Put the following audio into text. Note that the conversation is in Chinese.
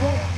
Oh.